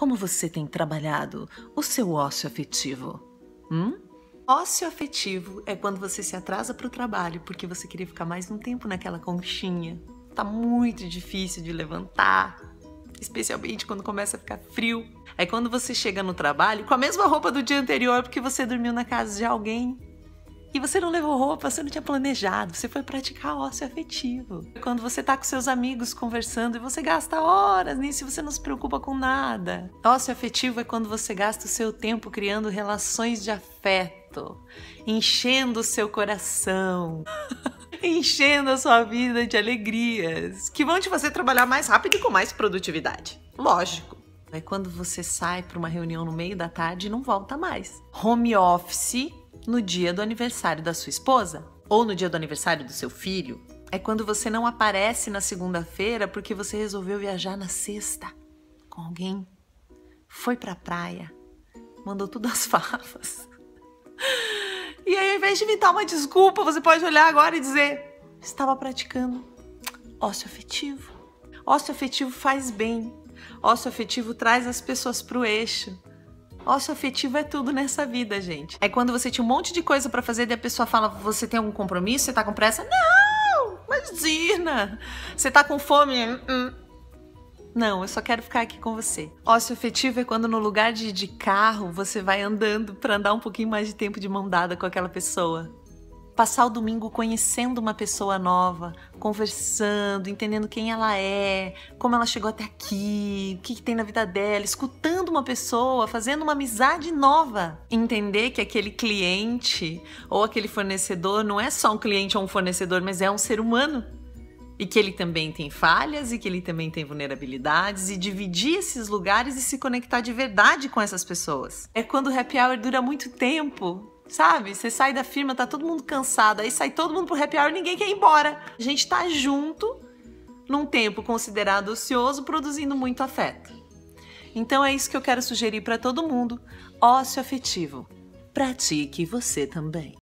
Como você tem trabalhado o seu ócio afetivo? Hum? Ócio afetivo é quando você se atrasa para o trabalho porque você queria ficar mais um tempo naquela conchinha. Tá muito difícil de levantar, especialmente quando começa a ficar frio. É quando você chega no trabalho com a mesma roupa do dia anterior porque você dormiu na casa de alguém e você não levou roupa, você não tinha planejado, você foi praticar ócio afetivo. Quando você tá com seus amigos conversando e você gasta horas nisso e você não se preocupa com nada. Ócio afetivo é quando você gasta o seu tempo criando relações de afeto, enchendo o seu coração. enchendo a sua vida de alegrias que vão te fazer trabalhar mais rápido e com mais produtividade. Lógico. É quando você sai para uma reunião no meio da tarde e não volta mais. Home office no dia do aniversário da sua esposa ou no dia do aniversário do seu filho. É quando você não aparece na segunda-feira porque você resolveu viajar na sexta com alguém. Foi pra praia, mandou tudo às favas. E aí, ao invés de inventar uma desculpa, você pode olhar agora e dizer: estava praticando ócio afetivo. Ócio afetivo faz bem. Ócio afetivo traz as pessoas pro eixo. Ócio afetivo é tudo nessa vida, gente. É quando você tinha um monte de coisa para fazer e a pessoa fala: Você tem algum compromisso? Você tá com pressa? Não! Imagina! Você tá com fome? Hum, hum. Não, eu só quero ficar aqui com você. Ócio afetivo é quando no lugar de, de carro você vai andando para andar um pouquinho mais de tempo de mão dada com aquela pessoa passar o domingo conhecendo uma pessoa nova, conversando, entendendo quem ela é, como ela chegou até aqui, o que, que, tem na vida dela, escutando uma pessoa, fazendo uma amizade nova. Entender que aquele cliente ou aquele fornecedor não é só um cliente ou um fornecedor, mas é um ser humano. E que ele também tem falhas e que ele também tem vulnerabilidades, e dividir esses lugares e se conectar de verdade com essas pessoas. É quando o happy hour dura muito tempo, Sabe? Você sai da firma, tá todo mundo cansado, aí sai todo mundo pro happy hour e ninguém quer ir embora. A gente tá junto num tempo considerado ocioso, produzindo muito afeto. Então é isso que eu quero sugerir para todo mundo. Ócio afetivo. Pratique você também.